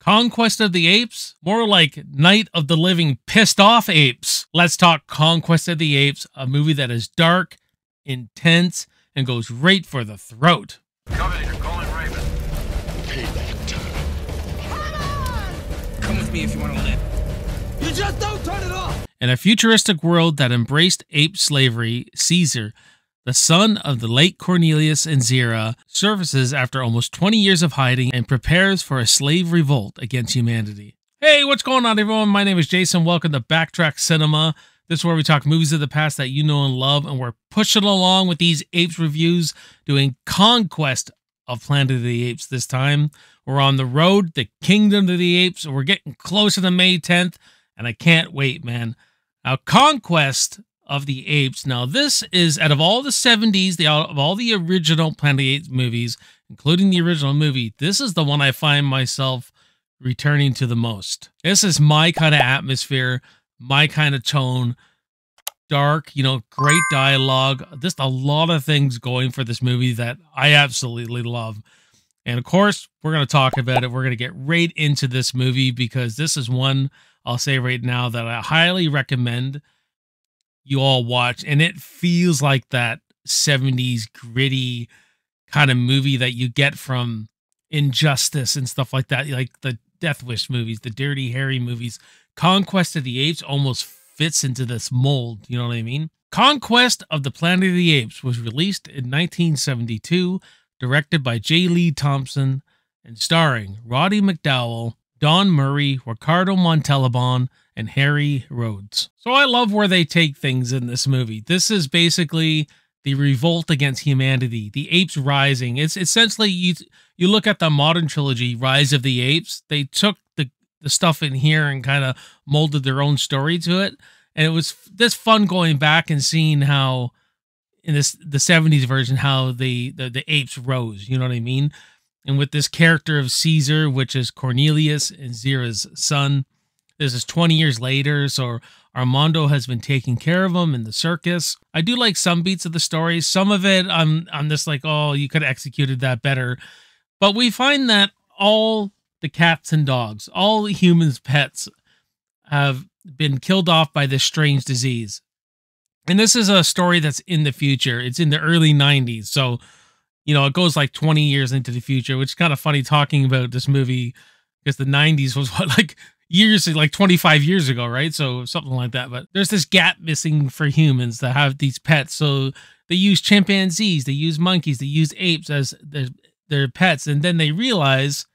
Conquest of the Apes? More like Night of the Living Pissed Off Apes. Let's talk Conquest of the Apes, a movie that is dark, intense, and goes right for the throat. Covenant, you're calling Raven. Payback time. Come with me if you want to live. You just don't turn it off! In a futuristic world that embraced ape slavery, Caesar, the son of the late Cornelius and Zira, surfaces after almost 20 years of hiding and prepares for a slave revolt against humanity. Hey, what's going on, everyone? My name is Jason. Welcome to Backtrack Cinema. This is where we talk movies of the past that you know and love, and we're pushing along with these apes reviews, doing Conquest of Planet of the Apes this time. We're on the road, the Kingdom of the Apes. We're getting closer to May 10th, and I can't wait, man. Now, Conquest of the Apes. Now, this is out of all the 70s, the out of all the original Planet of the Apes movies, including the original movie, this is the one I find myself returning to the most. This is my kind of atmosphere, my kind of tone. Dark, you know, great dialogue, just a lot of things going for this movie that I absolutely love. And of course, we're going to talk about it. We're going to get right into this movie because this is one I'll say right now that I highly recommend you all watch. And it feels like that 70s gritty kind of movie that you get from Injustice and stuff like that, like the Death Wish movies, the Dirty Harry movies. Conquest of the Apes almost fits into this mold. You know what I mean? Conquest of the Planet of the Apes was released in 1972, directed by J. Lee Thompson, and starring Roddy McDowall, Don Murray, Ricardo Montalban, and Hari Rhodes. So I love where they take things in this movie. This is basically the revolt against humanity, the apes rising. It's essentially you you look at the modern trilogy, Rise of the Apes, they took the the stuff in here and kind of molded their own story to it. And it was this fun going back and seeing how in this the 70s version how the, the the apes rose, you know what I mean? And with this character of Caesar, which is Cornelius and Zira's son, this is 20 years later, so Armando has been taking care of him in the circus. I do like some beats of the story. Some of it, I'm I'm just like, oh, you could have executed that better. But we find that all the cats and dogs, all the humans' pets, have been killed off by this strange disease. And this is a story that's in the future. It's in the early 90s. So, you know, it goes like 20 years into the future, which is kind of funny talking about this movie because the 90s was what, like years, like 25 years ago, right? So something like that. But there's this gap missing for humans that have these pets. So they use chimpanzees, they use monkeys, they use apes as their, their pets. And then they realize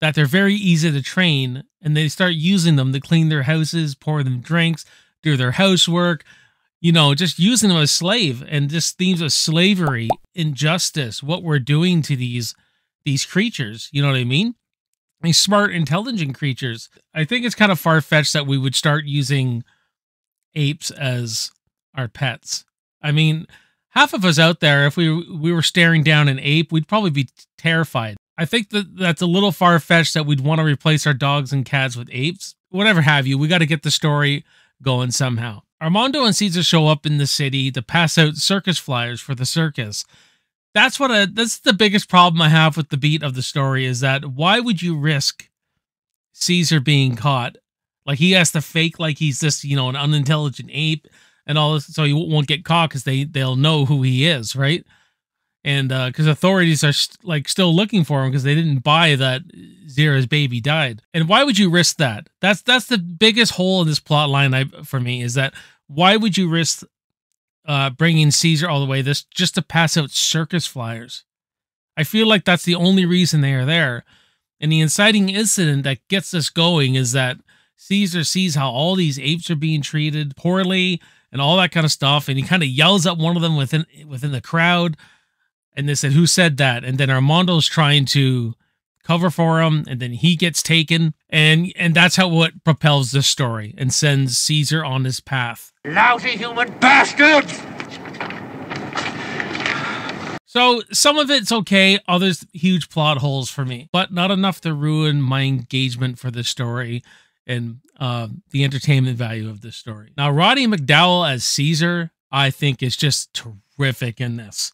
that they're very easy to train and they start using them to clean their houses, pour them drinks, do their housework, you know, just using them as slave and just themes of slavery, injustice, what we're doing to these these creatures. You know what I mean? These smart, intelligent creatures. I think it's kind of far fetched that we would start using apes as our pets. I mean, half of us out there, if we we were staring down an ape, we'd probably be terrified. I think that that's a little far fetched that we'd want to replace our dogs and cats with apes. Whatever have you, we got to get the story going somehow. Armando and Caesar show up in the city to pass out circus flyers for the circus. That's what I, that's the biggest problem I have with the beat of the story is that why would you risk Caesar being caught? Like he has to fake like he's this, you know, an unintelligent ape and all this so he won't get caught cuz they they'll know who he is, right? and because uh, authorities are st- like still looking for him because they didn't buy that Zira's baby died. And why would you risk that? That's that's the biggest hole in this plot line I, for me is that why would you risk uh, bringing Caesar all the way this just to pass out circus flyers? I feel like that's the only reason they are there. And the inciting incident that gets us going is that Caesar sees how all these apes are being treated poorly and all that kind of stuff, and he kind of yells at one of them within within the crowd and they said, Who said that? And then Armando's trying to cover for him, and then he gets taken. And and that's how what propels the story and sends Caesar on his path. Lousy human bastards! So some of it's okay, others huge plot holes for me, but not enough to ruin my engagement for the story and uh, the entertainment value of this story. Now, Roddy McDowall as Caesar, I think is just terrific in this.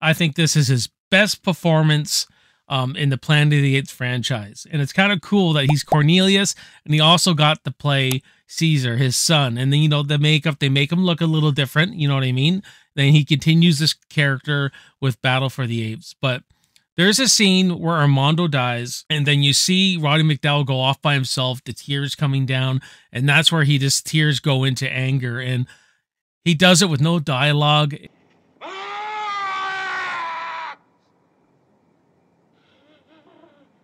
I think this is his best performance um, in the Planet of the Apes franchise. And it's kind of cool that he's Cornelius and he also got to play Caesar, his son. And then, you know, the makeup, they make him look a little different. You know what I mean? Then he continues this character with Battle for the Apes. But there's a scene where Armando dies, and then you see Roddy McDowall go off by himself, the tears coming down, and that's where he just tears go into anger. And he does it with no dialogue.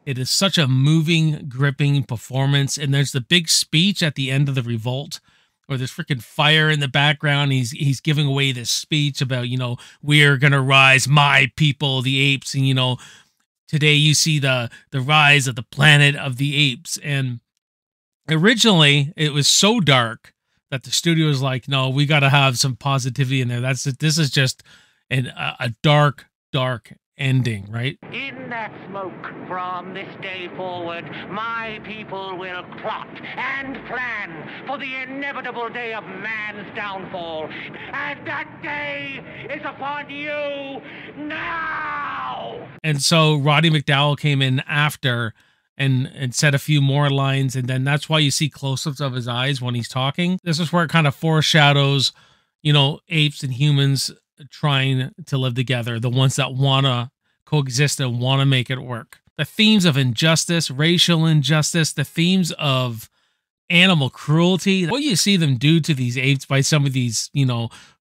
It is such a moving, gripping performance. And there's the big speech at the end of the revolt where there's freaking fire in the background. He's he's giving away this speech about, you know, we're gonna rise, my people, the apes, and you know, today you see the the rise of the planet of the apes. And originally it was so dark that the studio was like, no, we gotta have some positivity in there. That's this is just an, a, a dark, dark ending, right? In that smoke, from this day forward, my people will plot and plan for the inevitable day of man's downfall. And that day is upon you now! And so Roddy McDowall came in after and and said a few more lines and then that's why you see close-ups of his eyes when he's talking. This is where it kind of foreshadows, you know, apes and humans trying to live together, the ones that want to coexist and want to make it work. The themes of injustice, racial injustice, the themes of animal cruelty, what you see them do to these apes by some of these, you know,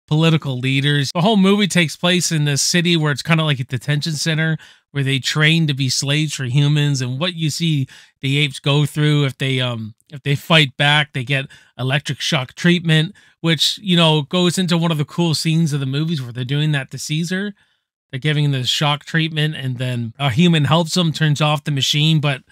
political leaders. The whole movie takes place in this city where it's kind of like a detention center where they train to be slaves for humans and what you see the apes go through if they um if they fight back they get electric shock treatment which you know goes into one of the cool scenes of the movies where they're doing that to Caesar they're giving the shock treatment and then a human helps him turns off the machine but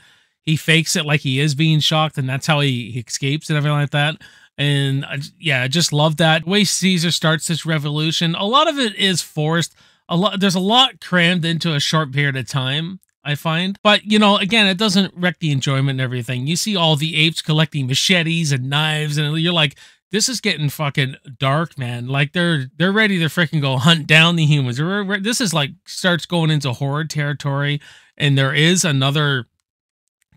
he fakes it like he is being shocked and that's how he, he escapes and everything like that and I, yeah, I just love that the way Caesar starts this revolution. A lot of it is forced. A lot there's a lot crammed into a short period of time. I find, but you know, again, it doesn't wreck the enjoyment and everything. You see all the apes collecting machetes and knives, and you're like, this is getting fucking dark, man. Like they're they're ready to freaking go hunt down the humans. This is like starts going into horror territory, and there is another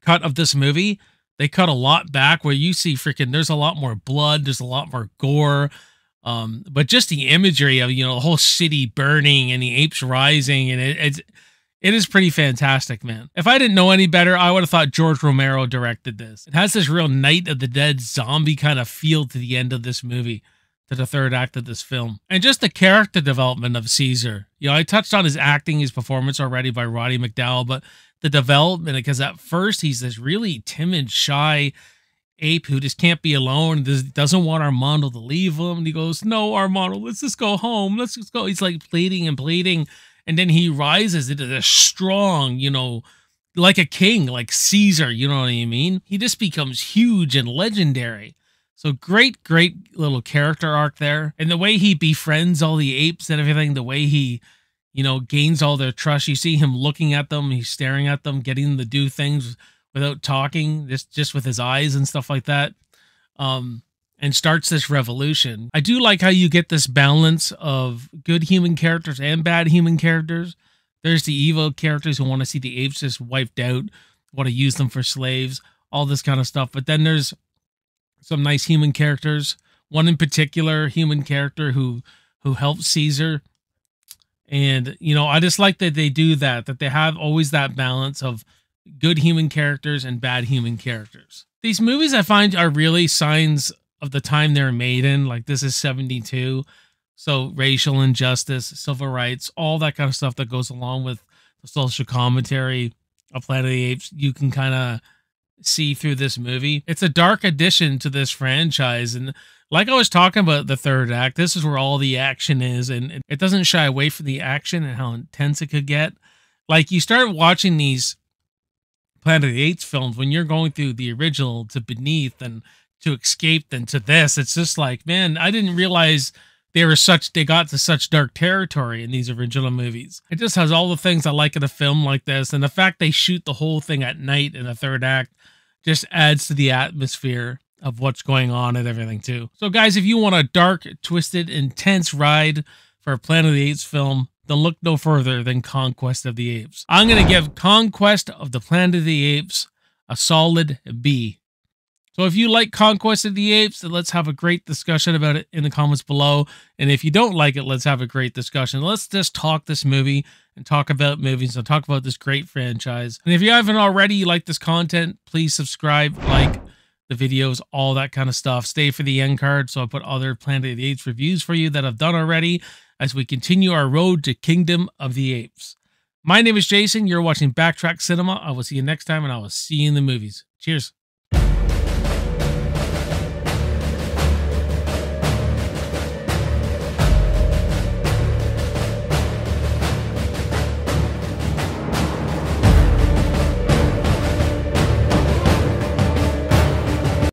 cut of this movie they cut a lot back where you see freaking there's a lot more blood, there's a lot more gore. Um, but just the imagery of you know the whole city burning and the apes rising and it, it's it is pretty fantastic, man. If I didn't know any better, I would have thought George Romero directed this. It has this real Night of the Dead zombie kind of feel to the end of this movie, to the third act of this film. And just the character development of Caesar. You know, I touched on his acting, his performance already by Roddy McDowall, but the development because at first he's this really timid, shy ape who just can't be alone. This Doesn't want Armando to leave him. And he goes, "No, Armando, let's just go home. Let's just go." He's like pleading and pleading, and then he rises into this strong, you know, like a king, like Caesar. You know what I mean? He just becomes huge and legendary. So great, great little character arc there, and the way he befriends all the apes and everything. The way he you know, gains all their trust. You see him looking at them, he's staring at them, getting them to do things without talking, just just with his eyes and stuff like that. Um, and starts this revolution. I do like how you get this balance of good human characters and bad human characters. There's the evil characters who want to see the apes just wiped out, want to use them for slaves, all this kind of stuff. But then there's some nice human characters. One in particular, human character who who helps Caesar and, you know, I just like that they do that, that they have always that balance of good human characters and bad human characters. These movies I find are really signs of the time they're made in. Like, this is 72. So, racial injustice, civil rights, all that kind of stuff that goes along with the social commentary of Planet of the Apes, you can kind of see through this movie. It's a dark addition to this franchise. And like I was talking about the third act, this is where all the action is, and it doesn't shy away from the action and how intense it could get. Like you start watching these Planet of the Apes films when you're going through the original to Beneath and to Escape and to this, it's just like, man, I didn't realize they were such they got to such dark territory in these original movies. It just has all the things I like in a film like this, and the fact they shoot the whole thing at night in the third act just adds to the atmosphere of what's going on and everything too. So guys, if you want a dark, twisted, intense ride for a Planet of the Apes film, then look no further than Conquest of the Apes. I'm going to give Conquest of the Planet of the Apes a solid B. So if you like Conquest of the Apes, then let's have a great discussion about it in the comments below. And if you don't like it, let's have a great discussion. Let's just talk this movie and talk about movies and talk about this great franchise. And if you haven't already, you like this content, please subscribe, like the videos, all that kind of stuff. Stay for the end card. So I put other Planet of the Apes reviews for you that I've done already as we continue our road to Kingdom of the Apes. My name is Jason. You're watching Backtrack Cinema. I will see you next time and I will see you in the movies. Cheers.